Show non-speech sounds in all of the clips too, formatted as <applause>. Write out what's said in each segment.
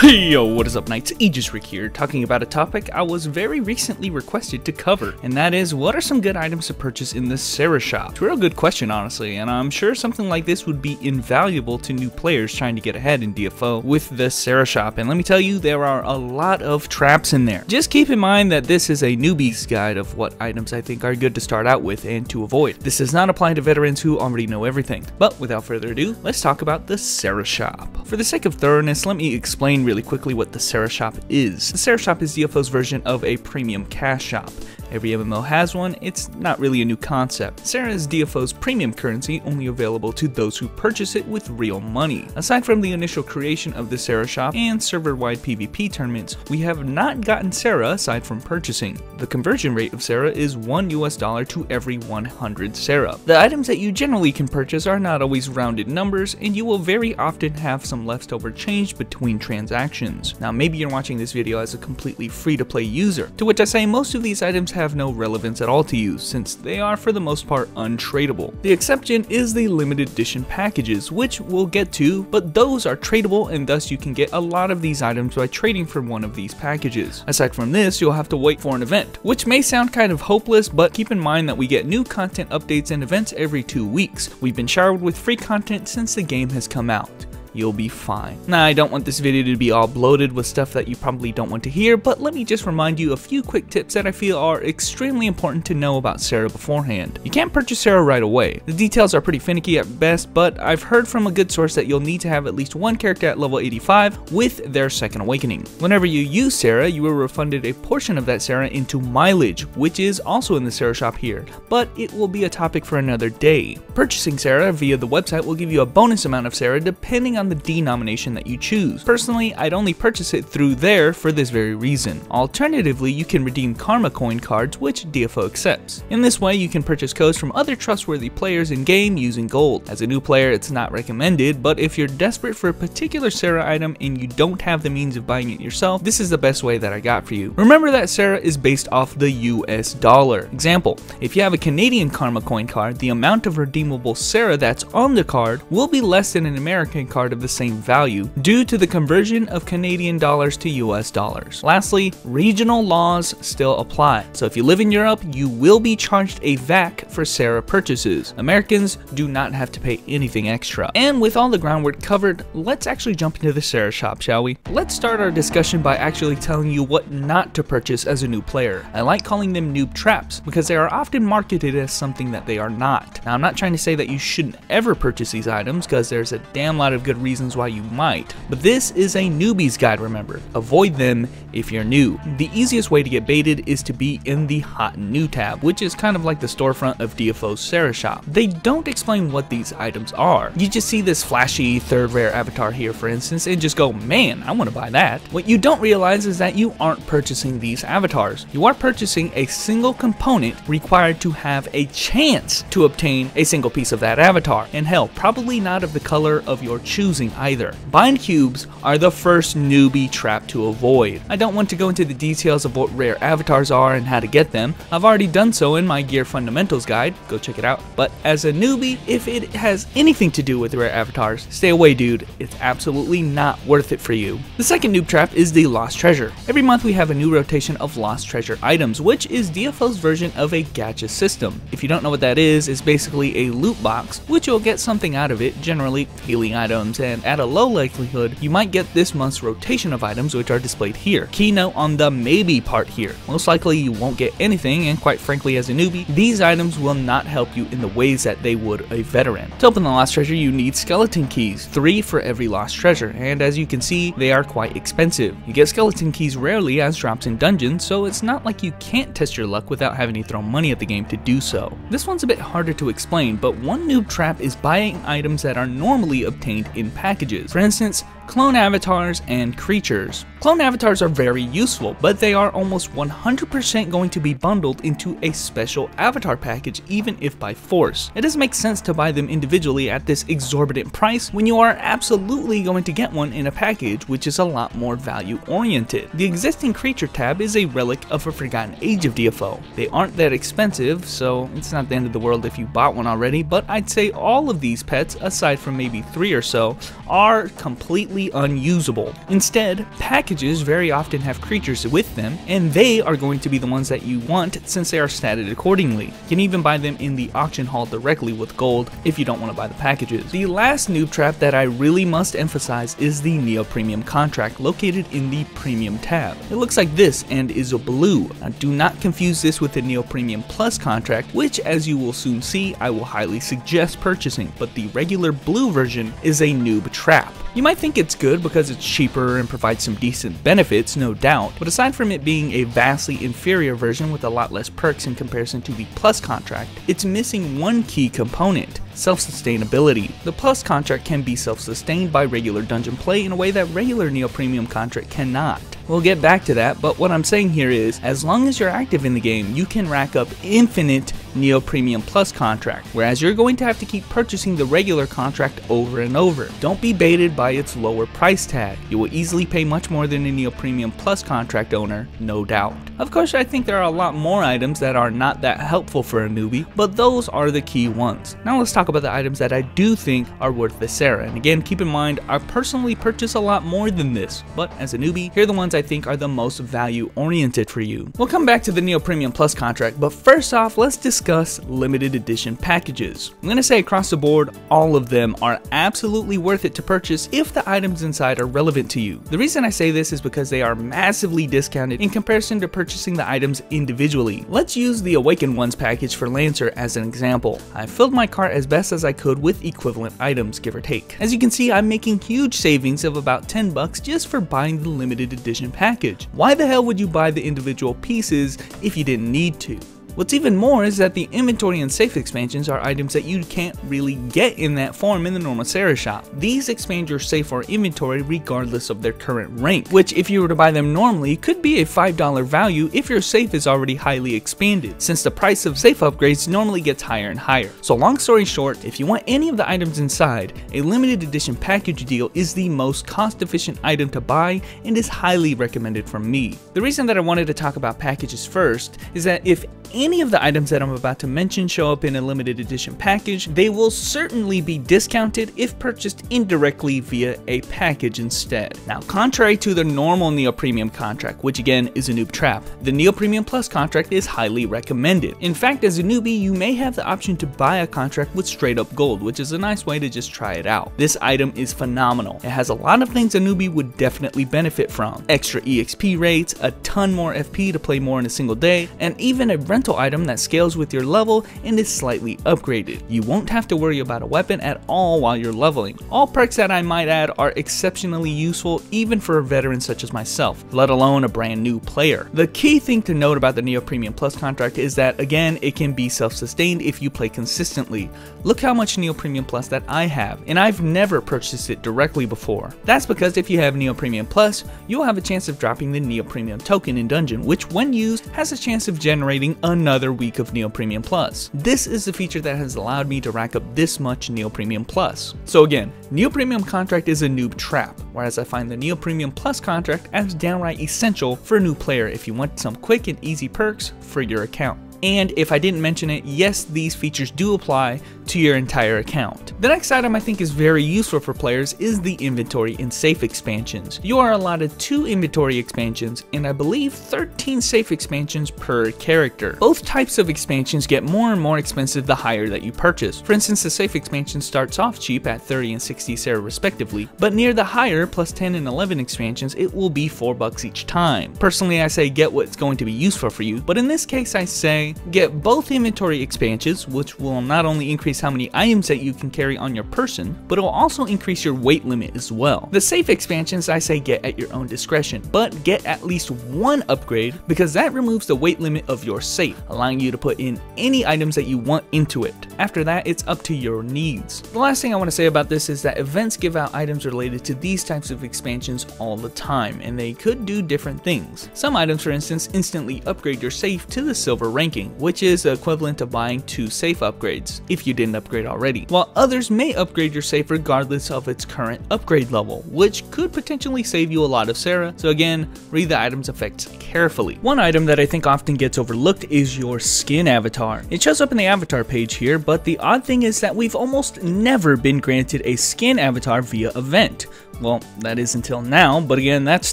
Hey yo, what is up Knights? Aegis Rick here, talking about a topic I was very recently requested to cover, and that is what are some good items to purchase in the Cera shop? It's a real good question honestly, and I'm sure something like this would be invaluable to new players trying to get ahead in DFO with the Cera shop, and let me tell you, there are a lot of traps in there. Just keep in mind that this is a newbie's guide of what items I think are good to start out with and to avoid. This does not apply to veterans who already know everything. But without further ado, let's talk about the Cera shop. For the sake of thoroughness, let me explain really quickly what the Cera Shop is. The Cera Shop is DFO's version of a premium cash shop. Every MMO has one, it's not really a new concept. Cera is DFO's premium currency, only available to those who purchase it with real money. Aside from the initial creation of the Cera shop and server-wide PvP tournaments, we have not gotten Cera aside from purchasing. The conversion rate of Cera is 1 US dollar to every 100 Cera. The items that you generally can purchase are not always rounded numbers, and you will very often have some leftover change between transactions. Now maybe you're watching this video as a completely free-to-play user, to which I say most of these items have no relevance at all to you, since they are for the most part untradeable. The exception is the limited edition packages, which we'll get to, but those are tradable and thus you can get a lot of these items by trading for one of these packages. Aside from this, you'll have to wait for an event, which may sound kind of hopeless, but keep in mind that we get new content updates and events every two weeks. We've been showered with free content since the game has come out you'll be fine. Now, I don't want this video to be all bloated with stuff that you probably don't want to hear, but let me just remind you a few quick tips that I feel are extremely important to know about Cera beforehand. You can't purchase Cera right away. The details are pretty finicky at best, but I've heard from a good source that you'll need to have at least one character at level 85 with their second awakening. Whenever you use Cera, you are refunded a portion of that Cera into mileage, which is also in the Cera shop here, but it will be a topic for another day. Purchasing Cera via the website will give you a bonus amount of Cera depending on the denomination that you choose. Personally, I'd only purchase it through there for this very reason. Alternatively, you can redeem Karma Coin cards, which DFO accepts. In this way, you can purchase codes from other trustworthy players in-game using gold. As a new player, it's not recommended, but if you're desperate for a particular Cera item and you don't have the means of buying it yourself, this is the best way that I got for you. Remember that Cera is based off the US dollar. Example, if you have a Canadian Karma Coin card, the amount of redeemable Cera that's on the card will be less than an American card of the same value due to the conversion of Canadian dollars to US dollars. Lastly, regional laws still apply. So if you live in Europe, you will be charged a VAT for Cera purchases. Americans do not have to pay anything extra. And with all the groundwork covered, let's actually jump into the Cera shop, shall we? Let's start our discussion by actually telling you what not to purchase as a new player. I like calling them noob traps because they are often marketed as something that they are not. Now I'm not trying to say that you shouldn't ever purchase these items because there's a damn lot of good reasons why you might. But this is a newbie's guide, remember. Avoid them if you're new. The easiest way to get baited is to be in the hot new tab, which is kind of like the storefront of DFO's Cera shop. They don't explain what these items are. You just see this flashy third rare avatar here, for instance, and just go, man, I want to buy that. What you don't realize is that you aren't purchasing these avatars. You are purchasing a single component required to have a chance to obtain a single piece of that avatar. And hell, probably not of the color of your choosing either. Bind cubes are the first newbie trap to avoid. I don't want to go into the details of what rare avatars are and how to get them. I've already done so in my Gear Fundamentals guide, go check it out. But as a newbie, if it has anything to do with rare avatars, stay away dude, it's absolutely not worth it for you. The second noob trap is the Lost Treasure. Every month we have a new rotation of Lost Treasure items, which is DFO's version of a gacha system. If you don't know what that is, it's basically a loot box, which you'll get something out of it, generally healing items, and at a low likelihood, you might get this month's rotation of items which are displayed here. Keynote on the maybe part here. Most likely you won't get anything and quite frankly as a newbie, these items will not help you in the ways that they would a veteran. To open the lost treasure you need skeleton keys, 3 for every lost treasure, and as you can see they are quite expensive. You get skeleton keys rarely as drops in dungeons, so it's not like you can't test your luck without having to throw money at the game to do so. This one's a bit harder to explain, but one noob trap is buying items that are normally obtained in packages. For instance, clone avatars, and creatures. Clone avatars are very useful, but they are almost 100% going to be bundled into a special avatar package even if by force. It doesn't make sense to buy them individually at this exorbitant price when you are absolutely going to get one in a package which is a lot more value oriented. The existing creature tab is a relic of a forgotten age of DFO. They aren't that expensive, so it's not the end of the world if you bought one already, but I'd say all of these pets, aside from maybe three or so, are completely completely unusable. Instead, packages very often have creatures with them, and they are going to be the ones that you want since they are statted accordingly. You can even buy them in the auction hall directly with gold if you don't want to buy the packages. The last noob trap that I really must emphasize is the Neo Premium contract located in the Premium tab. It looks like this and is a blue. Now do not confuse this with the Neo Premium Plus contract, which as you will soon see, I will highly suggest purchasing, but the regular blue version is a noob trap. You might think it's good because it's cheaper and provides some decent benefits, no doubt, but aside from it being a vastly inferior version with a lot less perks in comparison to the Plus contract, it's missing one key component self-sustainability. The Plus contract can be self-sustained by regular dungeon play in a way that regular Neo Premium contract cannot. We'll get back to that, but what I'm saying here is, as long as you're active in the game, you can rack up infinite Neo Premium Plus contract, whereas you're going to have to keep purchasing the regular contract over and over. Don't be baited by its lower price tag. You will easily pay much more than a Neo Premium Plus contract owner, no doubt. Of course, I think there are a lot more items that are not that helpful for a newbie, but those are the key ones. Now let's talk about the items that I do think are worth the Cera, and again, keep in mind, I personally purchase a lot more than this, but as a newbie, here are the ones I think are the most value oriented for you. We'll come back to the Neo Premium Plus contract, but first off, let's discuss limited edition packages. I'm to say across the board, all of them are absolutely worth it to purchase if the items inside are relevant to you. The reason I say this is because they are massively discounted in comparison to purchasing the items individually. Let's use the Awakened Ones package for Lancer as an example. I filled my cart as best as I could with equivalent items, give or take. As you can see, I'm making huge savings of about 10 bucks just for buying the limited edition package. Why the hell would you buy the individual pieces if you didn't need to? What's even more is that the inventory and safe expansions are items that you can't really get in that form in the normal Cera shop. These expand your safe or inventory regardless of their current rank, which if you were to buy them normally could be a $5 value if your safe is already highly expanded, since the price of safe upgrades normally gets higher and higher. So long story short, if you want any of the items inside, a limited edition package deal is the most cost efficient item to buy and is highly recommended from me. The reason that I wanted to talk about packages first is that if any of the items that I'm about to mention show up in a limited edition package, they will certainly be discounted if purchased indirectly via a package instead. Now, contrary to the normal Neo Premium contract, which again is a noob trap, the Neo Premium Plus contract is highly recommended. In fact, as a newbie, you may have the option to buy a contract with straight up gold, which is a nice way to just try it out. This item is phenomenal. It has a lot of things a newbie would definitely benefit from. Extra EXP rates, a ton more FP to play more in a single day, and even a rental item that scales with your level and is slightly upgraded. You won't have to worry about a weapon at all while you're leveling. All perks that I might add are exceptionally useful even for a veteran such as myself, let alone a brand new player. The key thing to note about the Neo Premium Plus contract is that again, it can be self-sustained if you play consistently. Look how much Neo Premium Plus that I have, and I've never purchased it directly before. That's because if you have Neo Premium Plus, you'll have a chance of dropping the Neo Premium token in Dungeon, which when used has a chance of generating another week of Neo Premium Plus. This is the feature that has allowed me to rack up this much Neo Premium Plus. So again, Neo Premium contract is a noob trap, whereas I find the Neo Premium Plus contract as downright essential for a new player if you want some quick and easy perks for your account. And if I didn't mention it, yes, these features do apply to your entire account. The next item I think is very useful for players is the inventory and safe expansions. You are allotted two inventory expansions and I believe 13 safe expansions per character. Both types of expansions get more and more expensive the higher that you purchase. For instance, the safe expansion starts off cheap at 30 and 60 Cera respectively, but near the higher plus 10 and 11 expansions it will be 4 bucks each time. Personally I say get what's going to be useful for you, but in this case I say get both inventory expansions which will not only increase increase how many items that you can carry on your person, but it will also increase your weight limit as well. The safe expansions I say get at your own discretion, but get at least one upgrade because that removes the weight limit of your safe, allowing you to put in any items that you want into it. After that, it's up to your needs. The last thing I want to say about this is that events give out items related to these types of expansions all the time, and they could do different things. Some items, for instance, instantly upgrade your safe to the silver ranking, which is equivalent to buying two safe upgrades, if you did didn't upgrade already, while others may upgrade your safe regardless of its current upgrade level, which could potentially save you a lot of Cera, so again, read the item's effects carefully. One item that I think often gets overlooked is your skin avatar. It shows up in the avatar page here, but the odd thing is that we've almost never been granted a skin avatar via event. Well, that is until now, but again, that's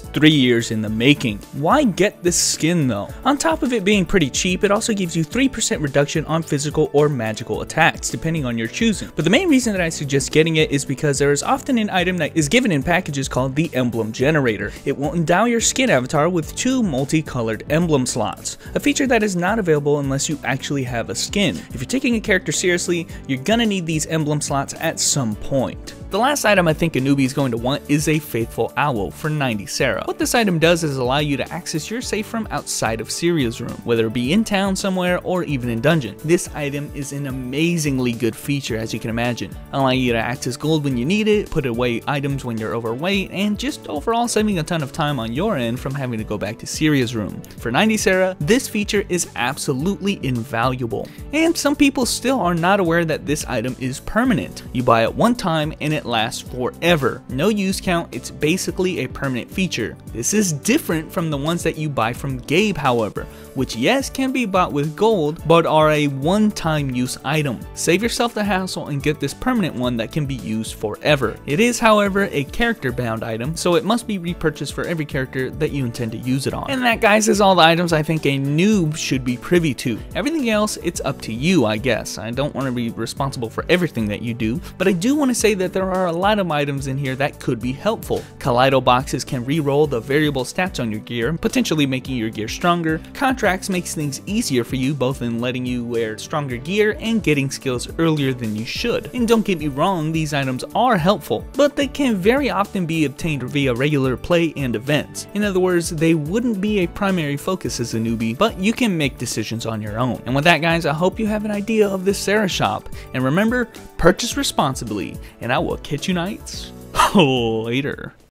three years in the making. Why get this skin though? On top of it being pretty cheap, it also gives you 3% reduction on physical or magical attacks, depending on your choosing. But the main reason that I suggest getting it is because there is often an item that is given in packages called the Emblem Generator. It will endow your skin avatar with two multicolored emblem slots, a feature that is not available unless you actually have a skin. If you're taking a character seriously, you're gonna need these emblem slots at some point. The last item I think a newbie is going to want is a Faithful Owl for 90 Cera. What this item does is allow you to access your safe from outside of Seria's room, whether it be in town somewhere or even in dungeon. This item is an amazingly good feature as you can imagine, allowing you to access gold when you need it, put away items when you're overweight, and just overall saving a ton of time on your end from having to go back to Seria's room. For 90 Cera, this feature is absolutely invaluable, and some people still are not aware that this item is permanent. You buy it one time and it lasts forever. No use count, it's basically a permanent feature. This is different from the ones that you buy from Gabe however, which yes can be bought with gold, but are a one-time use item. Save yourself the hassle and get this permanent one that can be used forever. It is however a character bound item, so it must be repurchased for every character that you intend to use it on. And that guys is all the items I think a noob should be privy to. Everything else, it's up to you I guess. I don't want to be responsible for everything that you do, but I do want to say that there are a lot of items in here that could be helpful. Kaleido boxes can re-roll the variable stats on your gear, potentially making your gear stronger. Contracts makes things easier for you both in letting you wear stronger gear and getting skills earlier than you should. And don't get me wrong, these items are helpful, but they can very often be obtained via regular play and events. In other words, they wouldn't be a primary focus as a newbie, but you can make decisions on your own. And with that guys, I hope you have an idea of this Cera shop. And remember, purchase responsibly, and I will catch you knights <laughs> later.